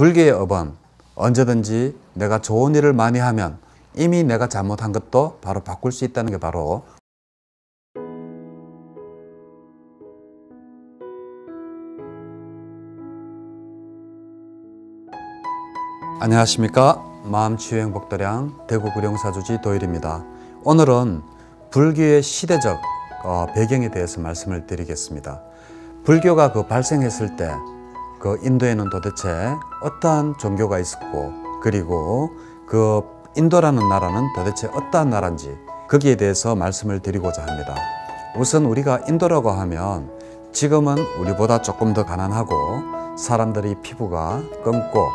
불교의 업은 언제든지 내가 좋은 일을 많이 하면 이미 내가 잘못한 것도 바로 바꿀 수 있다는 게 바로 안녕하십니까? 마음치유행복도량 대구 구룡사주지 도일입니다. 오늘은 불교의 시대적 어, 배경에 대해서 말씀을 드리겠습니다. 불교가 그 발생했을 때 그 인도에는 도대체 어떠한 종교가 있었고 그리고 그 인도라는 나라는 도대체 어떠한 나라인지 거기에 대해서 말씀을 드리고자 합니다. 우선 우리가 인도라고 하면 지금은 우리보다 조금 더 가난하고 사람들이 피부가 검고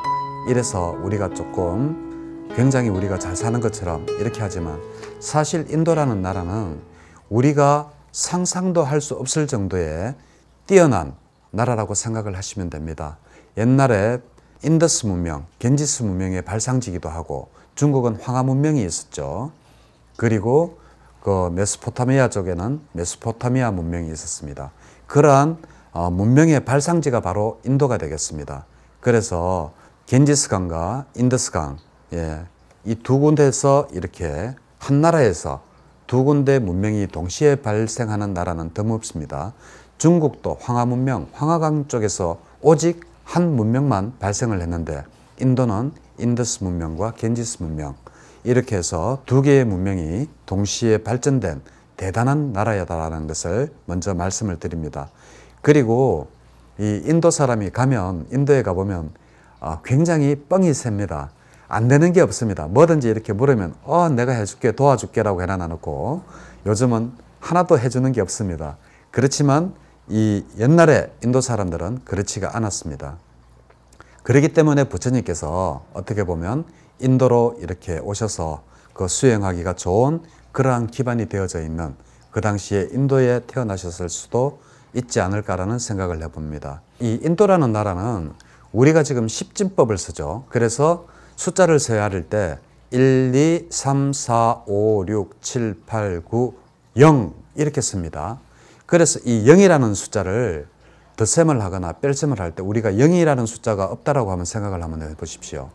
이래서 우리가 조금 굉장히 우리가 잘 사는 것처럼 이렇게 하지만 사실 인도라는 나라는 우리가 상상도 할 수 없을 정도의 뛰어난 나라라고 생각을 하시면 됩니다. 옛날에 인더스 문명, 겐지스 문명의 발상지기도 하고 중국은 황하 문명이 있었죠. 그리고 그 메소포타미아 쪽에는 메소포타미아 문명이 있었습니다. 그러한 어, 문명의 발상지가 바로 인도가 되겠습니다. 그래서 겐지스강과 인더스강 예, 이 두 군데에서 이렇게 한 나라에서 두 군데 문명이 동시에 발생하는 나라는 드뭅니다. 중국도 황하 문명, 황하강 쪽에서 오직 한 문명만 발생을 했는데 인도는 인더스 문명과 겐지스 문명 이렇게 해서 두 개의 문명이 동시에 발전된 대단한 나라였다라는 것을 먼저 말씀을 드립니다. 그리고 이 인도 사람이 가면 인도에 가보면 아, 굉장히 뻥이 셉니다. 안 되는 게 없습니다. 뭐든지 이렇게 물으면 어 내가 해줄게 도와줄게라고 해놔놓고 요즘은 하나도 해주는 게 없습니다. 그렇지만 이 옛날에 인도 사람들은 그렇지가 않았습니다. 그렇기 때문에 부처님께서 어떻게 보면 인도로 이렇게 오셔서 그 수행하기가 좋은 그러한 기반이 되어져 있는 그 당시에 인도에 태어나셨을 수도 있지 않을까라는 생각을 해봅니다. 이 인도라는 나라는 우리가 지금 십진법을 쓰죠. 그래서 숫자를 세야 할 때 1, 2, 3, 4, 5, 6, 7, 8, 9, 0 이렇게 씁니다. 그래서 이 0이라는 숫자를 덧셈을 하거나 뺄셈을 할 때 우리가 0이라는 숫자가 없다라고 하면 생각을 한번 해보십시오.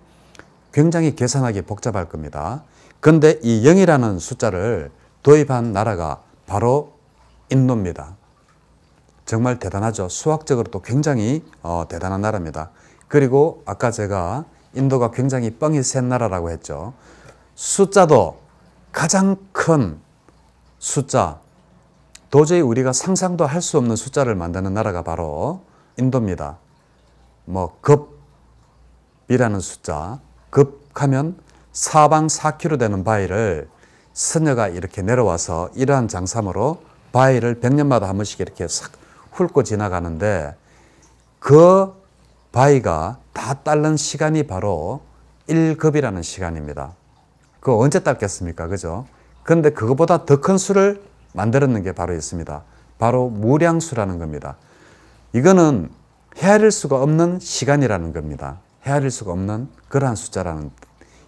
굉장히 계산하기 복잡할 겁니다. 그런데 이 0이라는 숫자를 도입한 나라가 바로 인도입니다. 정말 대단하죠. 수학적으로도 굉장히 어, 대단한 나라입니다. 그리고 아까 제가 인도가 굉장히 뻥이 센 나라라고 했죠. 숫자도 가장 큰 숫자, 도저히 우리가 상상도 할 수 없는 숫자를 만드는 나라가 바로 인도입니다. 뭐 급이라는 숫자, 급하면 사방 4km 되는 바위를 선녀가 이렇게 내려와서 이러한 장삼으로 바위를 100년마다 한 번씩 이렇게 싹 훑고 지나가는데 그 바위가 다 딸는 시간이 바로 1급이라는 시간입니다. 그 언제 딸겠습니까? 그죠? 그런데 그것보다 더 큰 수를 만들었는 게 바로 있습니다. 바로 무량수라는 겁니다. 이거는 헤아릴 수가 없는 시간이라는 겁니다. 헤아릴 수가 없는 그러한 숫자라는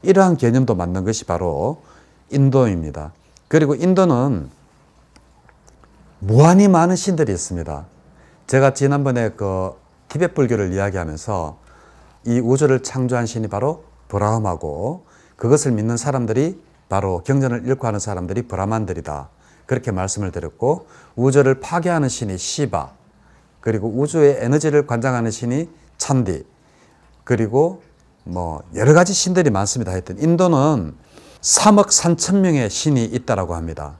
이러한 개념도 만든 것이 바로 인도입니다. 그리고 인도는 무한히 많은 신들이 있습니다. 제가 지난번에 그 티베트 불교를 이야기하면서 이 우주를 창조한 신이 바로 브라움하고 그것을 믿는 사람들이 바로 경전을 읽고 하는 사람들이 브라만들이다. 그렇게 말씀을 드렸고 우주를 파괴하는 신이 시바 그리고 우주의 에너지를 관장하는 신이 찬디 그리고 뭐 여러 가지 신들이 많습니다. 하여튼 인도는 3억 3천 명의 신이 있다라고 합니다.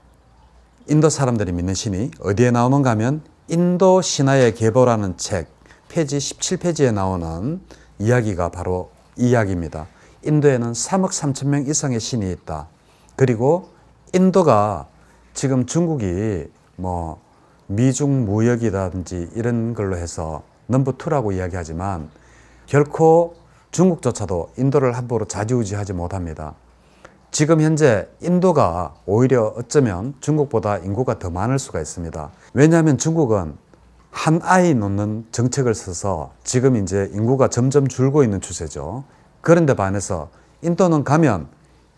인도 사람들이 믿는 신이 어디에 나오는가 하면 인도 신화의 계보라는 책 페이지 17페이지에 나오는 이야기가 바로 이 이야기입니다. 인도에는 3억 3천 명 이상의 신이 있다. 그리고 인도가 지금 중국이 뭐 미중 무역이라든지 이런 걸로 해서 넘버 투라고 이야기하지만 결코 중국조차도 인도를 함부로 자지우지하지 못합니다. 지금 현재 인도가 오히려 어쩌면 중국보다 인구가 더 많을 수가 있습니다. 왜냐하면 중국은 한 아이 놓는 정책을 써서 지금 이제 인구가 점점 줄고 있는 추세죠. 그런데 반해서 인도는 가면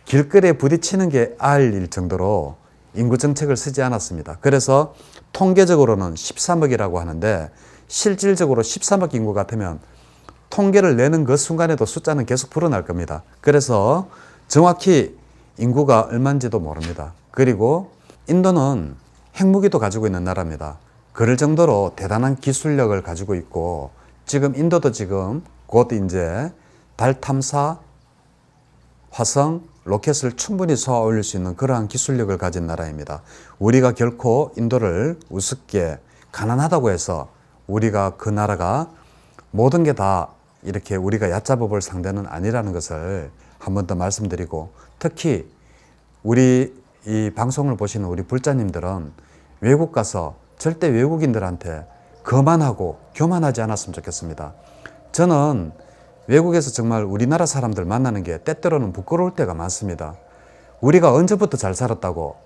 길거리에 부딪히는 게 알 일 정도로 인구 정책을 쓰지 않았습니다. 그래서 통계적으로는 13억이라고 하는데 실질적으로 13억 인구 같으면 통계를 내는 그 순간에도 숫자는 계속 불어날 겁니다. 그래서 정확히 인구가 얼마인지도 모릅니다. 그리고 인도는 핵무기도 가지고 있는 나라입니다. 그럴 정도로 대단한 기술력을 가지고 있고 지금 인도도 지금 곧 이제 달 탐사 화성 로켓을 충분히 쏘아 올릴 수 있는 그러한 기술력을 가진 나라입니다. 우리가 결코 인도를 우습게 가난하다고 해서 우리가 그 나라가 모든 게 다 이렇게 우리가 얕잡아 볼 상대는 아니라는 것을 한 번 더 말씀드리고 특히 우리 이 방송을 보시는 우리 불자님들은 외국 가서 절대 외국인들한테 거만하고 교만하지 않았으면 좋겠습니다. 저는 외국에서 정말 우리나라 사람들 만나는 게 때때로는 부끄러울 때가 많습니다. 우리가 언제부터 잘 살았다고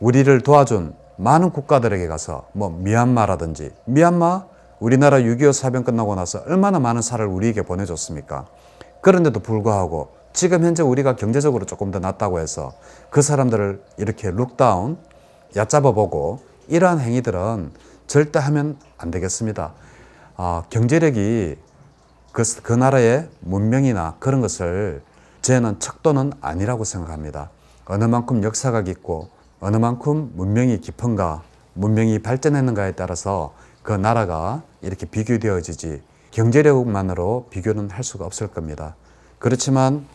우리를 도와준 많은 국가들에게 가서 뭐 미얀마라든지 미얀마 우리나라 6.25 사변 끝나고 나서 얼마나 많은 살을 우리에게 보내줬습니까? 그런데도 불구하고 지금 현재 우리가 경제적으로 조금 더 낫다고 해서 그 사람들을 이렇게 룩다운, 얕잡아 보고 이러한 행위들은 절대 하면 안 되겠습니다. 아, 경제력이 그, 그 나라의 문명이나 그런 것을 저는 척도는 아니라고 생각합니다. 어느 만큼 역사가 깊고 어느 만큼 문명이 깊은가, 문명이 발전했는가에 따라서 그 나라가 이렇게 비교되어지지 경제력만으로 비교는 할 수가 없을 겁니다. 그렇지만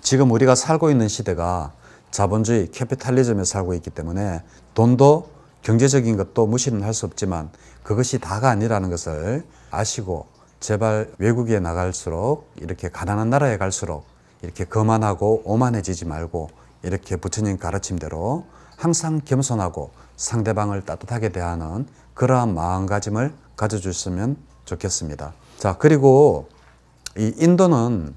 지금 우리가 살고 있는 시대가 자본주의 캐피탈리즘에 살고 있기 때문에 돈도 경제적인 것도 무시는 할 수 없지만 그것이 다가 아니라는 것을 아시고 제발 외국에 나갈수록 이렇게 가난한 나라에 갈수록 이렇게 거만하고 오만해지지 말고 이렇게 부처님 가르침대로 항상 겸손하고 상대방을 따뜻하게 대하는 그러한 마음가짐을 가져주셨으면 좋겠습니다. 자, 그리고 이 인도는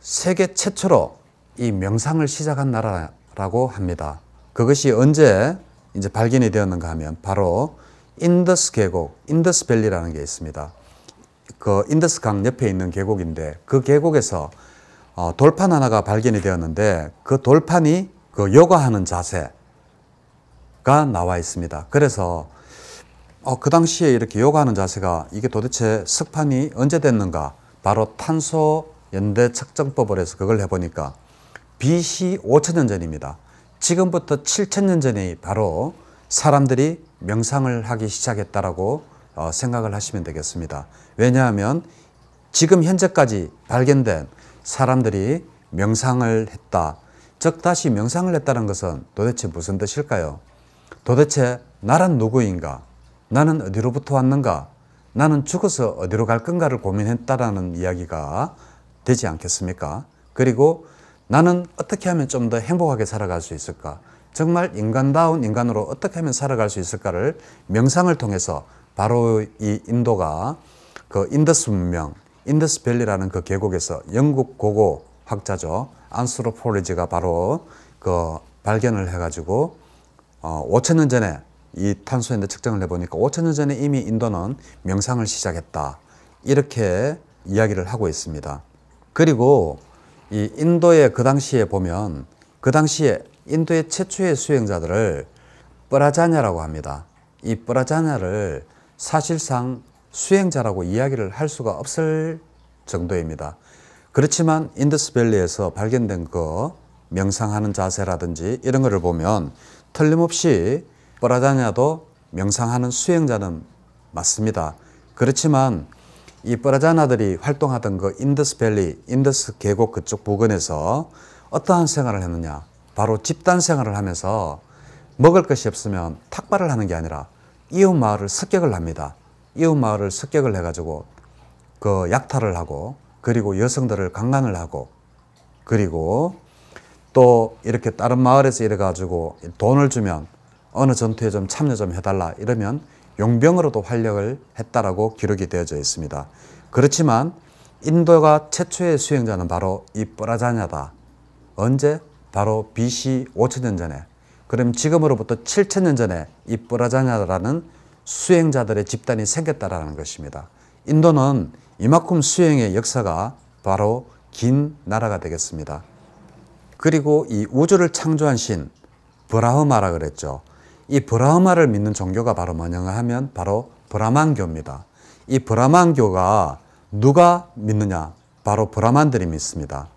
세계 최초로 이 명상을 시작한 나라라고 합니다. 그것이 언제 이제 발견이 되었는가 하면 바로 인더스 계곡, 인더스 valley라는 게 있습니다. 그 인더스 강 옆에 있는 계곡인데 그 계곡에서 어, 돌판 하나가 발견이 되었는데 그 돌판이 그 요가하는 자세가 나와 있습니다. 그래서 어, 그 당시에 이렇게 요가하는 자세가 이게 도대체 석판이 언제 됐는가? 바로 탄소 연대 측정법을 해서 그걸 해보니까 BC 5천년 전입니다. 지금부터 7천년 전에 바로 사람들이 명상을 하기 시작했다라고 어, 생각을 하시면 되겠습니다. 왜냐하면 지금 현재까지 발견된 사람들이 명상을 했다. 즉 다시 명상을 했다는 것은 도대체 무슨 뜻일까요? 도대체 나란 누구인가? 나는 어디로부터 왔는가? 나는 죽어서 어디로 갈 건가를 고민했다라는 이야기가 되지 않겠습니까? 그리고 나는 어떻게 하면 좀 더 행복하게 살아갈 수 있을까? 정말 인간다운 인간으로 어떻게 하면 살아갈 수 있을까를 명상을 통해서 바로 이 인도가 그 인더스 문명, 인더스 valley라는 그 계곡에서 영국 고고학자죠. anthropology가 바로 그 발견을 해가지고 어, 5천 년 전에 이 탄소 연대 측정을 해보니까 5천 년 전에 이미 인도는 명상을 시작했다. 이렇게 이야기를 하고 있습니다. 그리고 이 인도의 그 당시에 보면 그 당시에 인도의 최초의 수행자들을 뿌라자냐라고 합니다. 이 뿌라자냐를 사실상 수행자라고 이야기를 할 수가 없을 정도입니다. 그렇지만 인더스 valley에서 발견된 그 명상하는 자세라든지 이런 거를 보면 틀림없이 뿌라자냐도 명상하는 수행자는 맞습니다. 그렇지만 이 뿌라자나들이 활동하던 그 인더스 valley, 인더스 계곡 그쪽 부근에서 어떠한 생활을 했느냐? 바로 집단 생활을 하면서 먹을 것이 없으면 탁발을 하는 게 아니라 이웃 마을을 습격을 합니다. 이웃 마을을 습격을 해가지고 그 약탈을 하고 그리고 여성들을 강간을 하고 그리고 또 이렇게 다른 마을에서 이래가지고 돈을 주면 어느 전투에 좀 참여 좀 해달라 이러면 용병으로도 활력을 했다라고 기록이 되어져 있습니다. 그렇지만 인도가 최초의 수행자는 바로 이 뿌라자냐다. 언제? 바로 BC 5천년 전에. 그럼 지금으로부터 7천년 전에 이 뿌라자냐라는 수행자들의 집단이 생겼다라는 것입니다. 인도는 이만큼 수행의 역사가 바로 긴 나라가 되겠습니다. 그리고 이 우주를 창조한 신 브라흐마라 그랬죠. 이 브라흐마를 믿는 종교가 바로 뭐냐 하면 바로 브라만교입니다. 이 브라만교가 누가 믿느냐? 바로 브라만들이 믿습니다.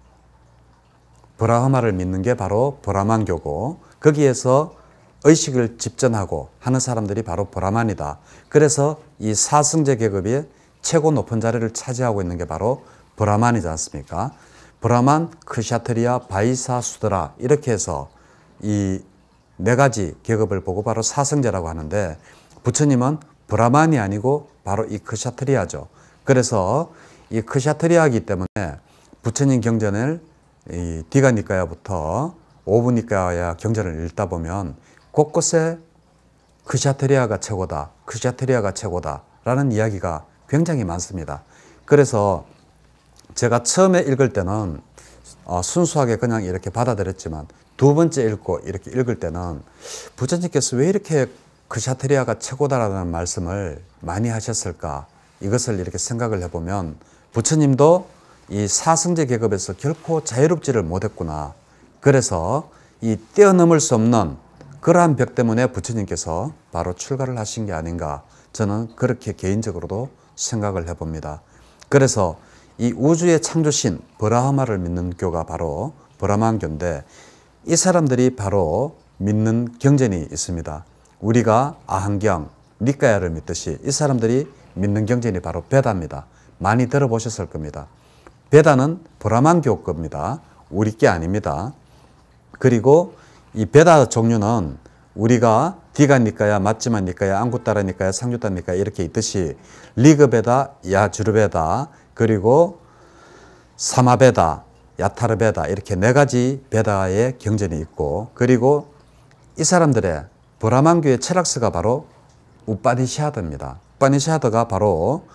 브라흐마를 믿는 게 바로 브라만교고 거기에서 의식을 집전하고 하는 사람들이 바로 브라만이다. 그래서 이 사성제 계급이 최고 높은 자리를 차지하고 있는 게 바로 브라만이지 않습니까? 브라만, 크샤트리아, 바이사, 수드라 이렇게 해서 이 네 가지 계급을 보고 바로 사성제라고 하는데 부처님은 브라만이 아니고 바로 이 크샤트리아죠. 그래서 이 크샤트리아이기 때문에 부처님 경전을 이 디가니까야부터 5부 니까야 경전을 읽다 보면 곳곳에 크샤트리아가 최고다, 크샤트리아가 최고다 라는 이야기가 굉장히 많습니다. 그래서 제가 처음에 읽을 때는 어, 순수하게 그냥 이렇게 받아들였지만 두 번째 읽고 이렇게 읽을 때는 부처님께서 왜 이렇게 크샤트리아가 최고다라는 말씀을 많이 하셨을까 이것을 이렇게 생각을 해보면 부처님도 이 사승제 계급에서 결코 자유롭지를 못했구나. 그래서 이 뛰어넘을 수 없는 그러한 벽 때문에 부처님께서 바로 출가를 하신 게 아닌가 저는 그렇게 개인적으로도 생각을 해봅니다. 그래서 이 우주의 창조신 브라하마를 믿는 교가 바로 브라만교인데 이 사람들이 바로 믿는 경전이 있습니다. 우리가 아한경, 니까야를 믿듯이 이 사람들이 믿는 경전이 바로 베다입니다. 많이 들어보셨을 겁니다. 베다는 브라만교 겁니다. 우리 게 아닙니다. 그리고 이 베다 종류는 우리가 디가 니까야, 맞지만 니까야, 안구따라 니까야, 상주따 니까야 이렇게 있듯이 리그베다, 야주르베다, 그리고 사마베다, 야타르베다 이렇게 네 가지 베다의 경전이 있고 그리고 이 사람들의 브라만교의 철학서가 바로 우파니시아드입니다. 우파니시아드가 바로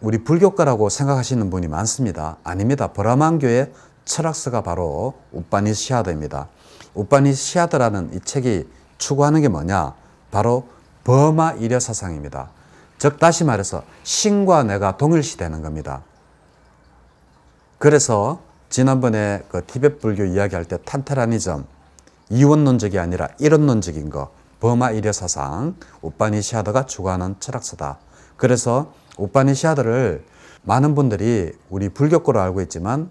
우리 불교과라고 생각하시는 분이 많습니다. 아닙니다. 브라만교의 철학서가 바로 우파니시아드입니다. 우파니시아드라는 이 책이 추구하는 게 뭐냐? 바로 버마 이려 사상입니다. 즉 다시 말해서 신과 내가 동일시되는 겁니다. 그래서 지난번에 그 티베트 불교 이야기할 때 탄테라니즘 이원론적이 아니라 이론론적인 거 버마 이려 사상 우파니시아드가 추구하는 철학서다. 그래서 우파니시아드를 많은 분들이 우리 불교권로 알고 있지만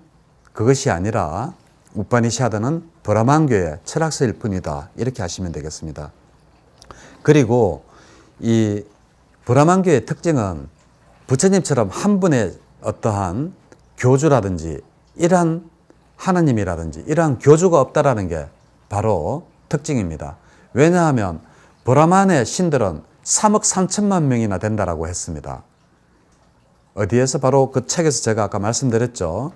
그것이 아니라 우파니시아드는 브라만교의 철학서일 뿐이다. 이렇게 하시면 되겠습니다. 그리고 이 브라만교의 특징은 부처님처럼 한 분의 어떠한 교주라든지 이러한 하나님이라든지 이러한 교주가 없다라는 게 바로 특징입니다. 왜냐하면 브라만의 신들은 3억 3천만 명이나 된다라고 했습니다. 어디에서 바로 그 책에서 제가 아까 말씀드렸죠.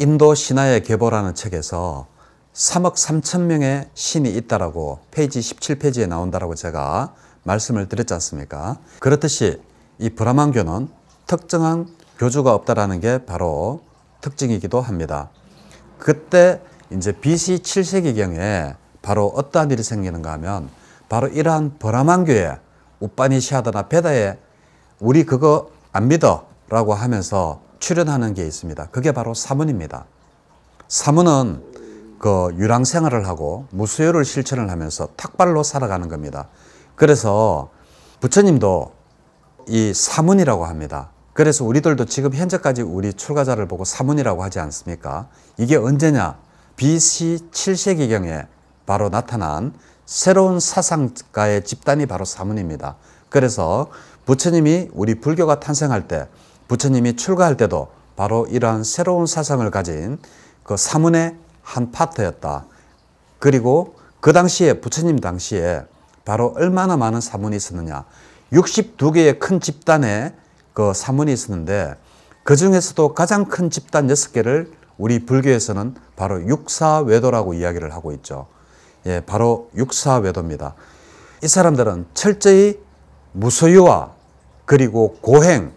인도 신화의 계보라는 책에서 3억 3천 명의 신이 있다라고 페이지 17페이지에 나온다라고 제가 말씀을 드렸지 않습니까? 그렇듯이 이 브라만교는 특정한 교주가 없다라는 게 바로 특징이기도 합니다. 그때 이제 BC 7세기경에 바로 어떠한 일이 생기는가 하면 바로 이러한 브라만교의 우파니시아드나 베다에 우리 그거 안 믿어 라고 하면서 출연하는 게 있습니다. 그게 바로 사문입니다. 사문은 그 유랑 생활을 하고 무수요를 실천을 하면서 탁발로 살아가는 겁니다. 그래서 부처님도 이 사문이라고 합니다. 그래서 우리들도 지금 현재까지 우리 출가자를 보고 사문이라고 하지 않습니까? 이게 언제냐? BC 7세기경에 바로 나타난 새로운 사상가의 집단이 바로 사문입니다. 그래서 부처님이 우리 불교가 탄생할 때 부처님이 출가할 때도 바로 이러한 새로운 사상을 가진 그 사문의 한 파트였다. 그리고 그 당시에 부처님 당시에 바로 얼마나 많은 사문이 있었느냐. 62개의 큰 집단의 그 사문이 있었는데 그 중에서도 가장 큰 집단 6개를 우리 불교에서는 바로 육사외도라고 이야기를 하고 있죠. 예, 바로 육사외도입니다. 이 사람들은 철저히 무소유와 그리고 고행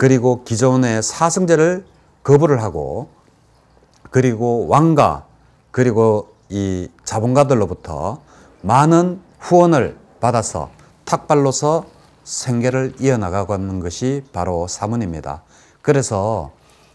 그리고 기존의 사승제를 거부를 하고 그리고 왕가 그리고 이 자본가들로부터 많은 후원을 받아서 탁발로서 생계를 이어나가는 것이 바로 사문입니다. 그래서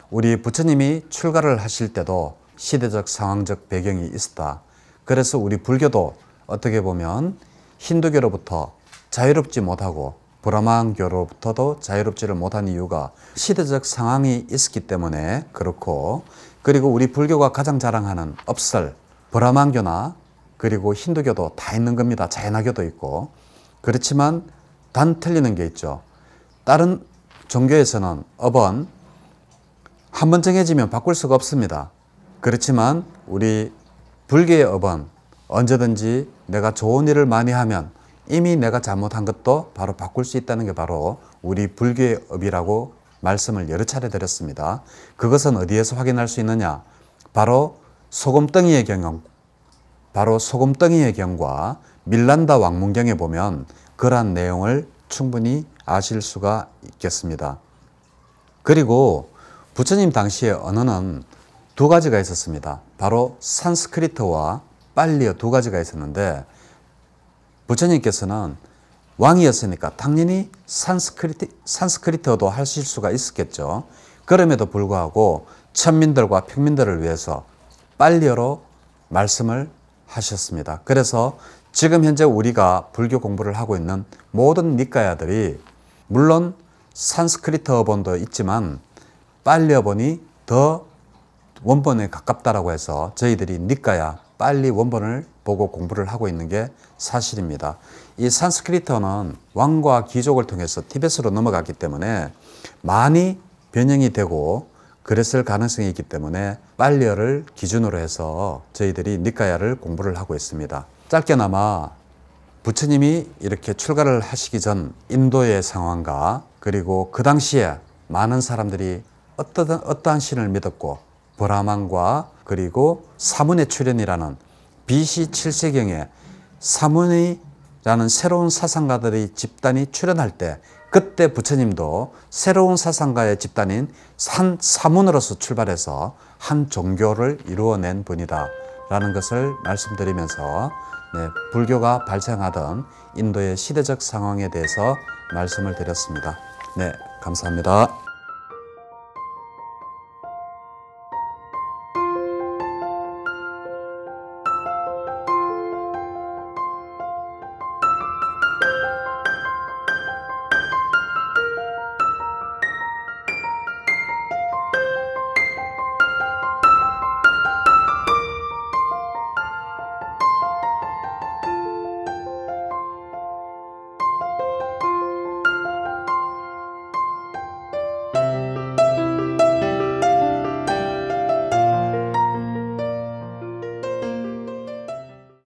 우리 부처님이 출가를 하실 때도 시대적 상황적 배경이 있었다. 그래서 우리 불교도 어떻게 보면 힌두교로부터 자유롭지 못하고 브라만교로부터도 자유롭지를 못한 이유가 시대적 상황이 있었기 때문에 그렇고 그리고 우리 불교가 가장 자랑하는 업설 브라만교나 그리고 힌두교도 다 있는 겁니다. 자연화교도 있고 그렇지만 단 틀리는 게 있죠. 다른 종교에서는 업은 한 번 정해지면 바꿀 수가 없습니다. 그렇지만 우리 불교의 업은 언제든지 내가 좋은 일을 많이 하면 이미 내가 잘못한 것도 바로 바꿀 수 있다는 게 바로 우리 불교의 업이라고 말씀을 여러 차례 드렸습니다. 그것은 어디에서 확인할 수 있느냐? 바로 소금덩이의 경영, 바로 소금덩이의 경과 밀란다 왕문경에 보면 그러한 내용을 충분히 아실 수가 있겠습니다. 그리고 부처님 당시의 언어는 두 가지가 있었습니다. 바로 산스크리트와 빨리어 두 가지가 있었는데 부처님께서는 왕이었으니까 당연히 산스크리트, 산스크리트어도 하실 수가 있었겠죠. 그럼에도 불구하고 천민들과 평민들을 위해서 빨리어로 말씀을 하셨습니다. 그래서 지금 현재 우리가 불교 공부를 하고 있는 모든 니까야들이 물론 산스크리트 어 본도 있지만 빨리 어 본이 더 원본에 가깝다라고 해서 저희들이 니까야 빨리 원본을 보고 공부를 하고 있는 게 사실입니다. 이 산스크리트어는 왕과 귀족을 통해서 티베트로 넘어갔기 때문에 많이 변형이 되고 그랬을 가능성이 있기 때문에 빨리어를 기준으로 해서 저희들이 니까야를 공부를 하고 있습니다. 짧게나마 부처님이 이렇게 출가를 하시기 전 인도의 상황과 그리고 그 당시에 많은 사람들이 어떠한 신을 믿었고 브라만과 그리고 사문의 출현이라는 BC 7세경에 사문이라는 새로운 사상가들의 집단이 출현할 때 그때 부처님도 새로운 사상가의 집단인 산 사문으로서 출발해서 한 종교를 이루어낸 분이다 라는 것을 말씀드리면서 네, 불교가 발생하던 인도의 시대적 상황에 대해서 말씀을 드렸습니다. 네, 감사합니다.